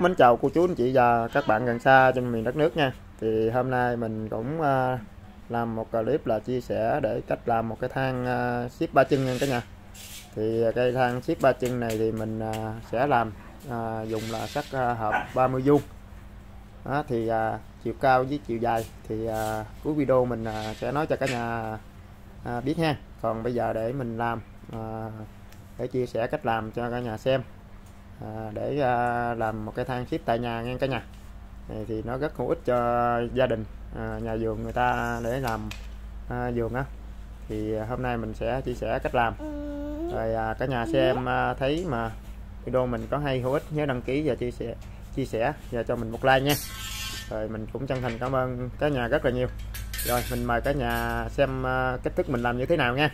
mến chào cô chú anh chị và các bạn gần xa trên miền đất nước nha. Thì hôm nay mình cũng ờ, làm một ờ, clip là chia sẻ để cách làm một cái thang ờ, ship ba chân nha cả nhà. Thì cây thang ship ba chân này thì mình sẽ làm dùng là sắt hộp hợp 30 vuông. Đó, thì chiều cao với chiều dài. Thì cuối video mình sẽ nói cho cả nhà biết ha. Còn bây giờ để mình làm để chia sẻ cách làm cho cả nhà xem à, để à, làm một cái thang ship tại nhà nha cả nhà. Này thì nó rất hữu ích cho gia đình à, nhà vườn người ta để làm à, vườn á. Thì hôm nay mình sẽ chia sẻ cách làm. Rồi à, cả nhà xem à, thấy mà video mình có hay hữu ích nhớ đăng ký và chia sẻ chia sẻ và cho mình một like nha. Rồi mình cũng chân thành cảm ơn cả nhà rất là nhiều. Rồi mình mời cả nhà xem cách thức mình làm như thế nào nha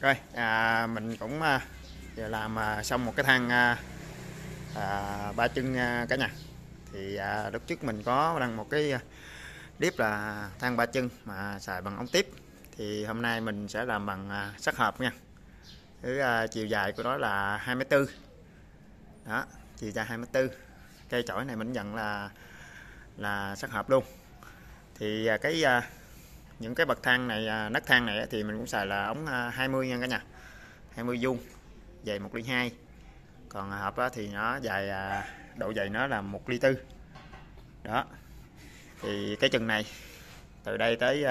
rồi à, mình cũng à, giờ làm à, xong một cái thang à, à, ba chân à, cả nhà. Thì à, lúc trước mình có đăng một cái à, clip là thang ba chân mà xài bằng ống tiếp. Thì hôm nay mình sẽ làm bằng à, sắt hợp nha. Cái à, chiều dài của nó là 24 đó chiều dài 24 cây chổi này mình nhận là là sắt hợp luôn. Thì à, cái à, những cái bậc thang này à, nấc thang này thì mình cũng xài là ống à, 20 nha cả nhà. 20 vuông dày 1 ly 2 còn à, hộp thì nó dài độ dày nó là 1 ly tư. Đó. Thì cái chừng này từ đây tới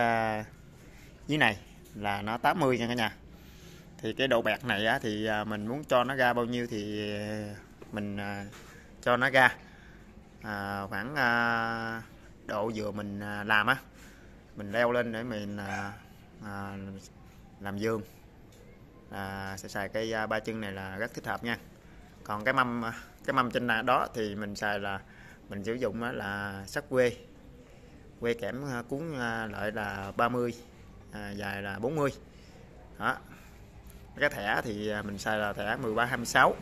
dưới này là nó 80 nha cả nhà. Thì cái độ bẹt này á, thì mình muốn cho nó ra bao nhiêu thì mình cho nó ra. À, khoảng à, độ vừa mình làm á mình leo lên để mình à, à, làm giường à, sẽ xài cây à, ba chân này là rất thích hợp nha. Còn cái mâm à, cái mâm trên đó thì mình xài là mình sử dụng là sắt quê. Quê kẽm à, cuốn à, lại là 30 à, dài là 40 đó. Cái thẻ thì mình xài là thẻ 13 26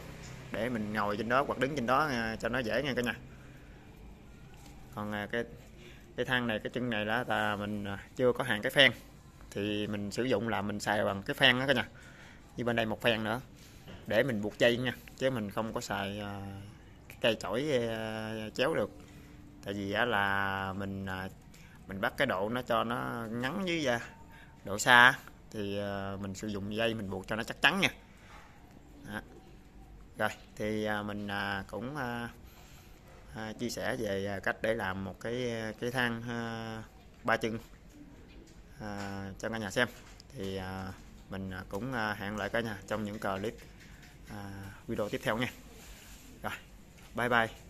để mình ngồi trên đó hoặc đứng trên đó cho nó dễ nha cả nhà. Còn cái cái thang này cái chân này là, là mình à, chưa có hàng cái phen. Thì mình sử dụng là mình xài bằng cái phen đó cả nhà. Như bên đây một phen nữa. Để mình buộc dây nha chứ mình không có xài à, cái cây chổi à, chéo được. Tại vì là mình mình bắt cái độ nó cho nó ngắn với độ xa thì mình sử dụng dây mình buộc cho nó chắc chắn nha. Đó. rồi thì mình cũng à, chia sẻ về à, cách để làm một cái à, cái thang à, ba chân à, cho cả nhà xem. Thì à, mình à, cũng à, hẹn lại cả nhà trong những clip à, video tiếp theo nha. Rồi bye bye.